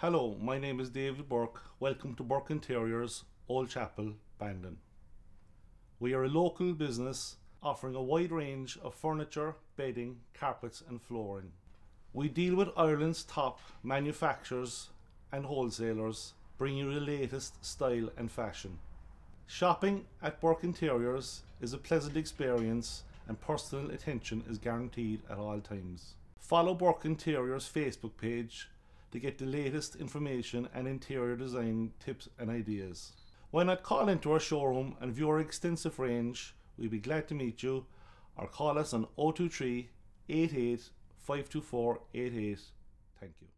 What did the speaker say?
Hello, my name is David Burke. Welcome to Burke Interiors, Old Chapel, Bandon. We are a local business offering a wide range of furniture, bedding, carpets, and flooring. We deal with Ireland's top manufacturers and wholesalers, bringing you the latest style and fashion. Shopping at Burke Interiors is a pleasant experience and personal attention is guaranteed at all times. Follow Burke Interiors Facebook page to get the latest information and interior design tips and ideas. Why not call into our showroom and view our extensive range? We'd be glad to meet you or call us on 023 88 524 88. Thank you.